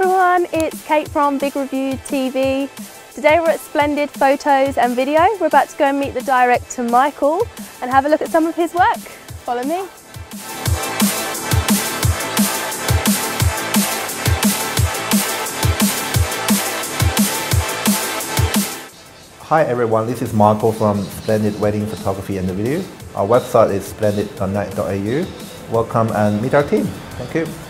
Everyone, it's Kate from Big Review TV. Today we're at Splendid Photos and Video. We're about to go and meet the director Michael and have a look at some of his work. Follow me. Hi everyone, this is Michael from Splendid Wedding Photography and Video. Our website is splendid.net.au. Welcome and meet our team. Thank you.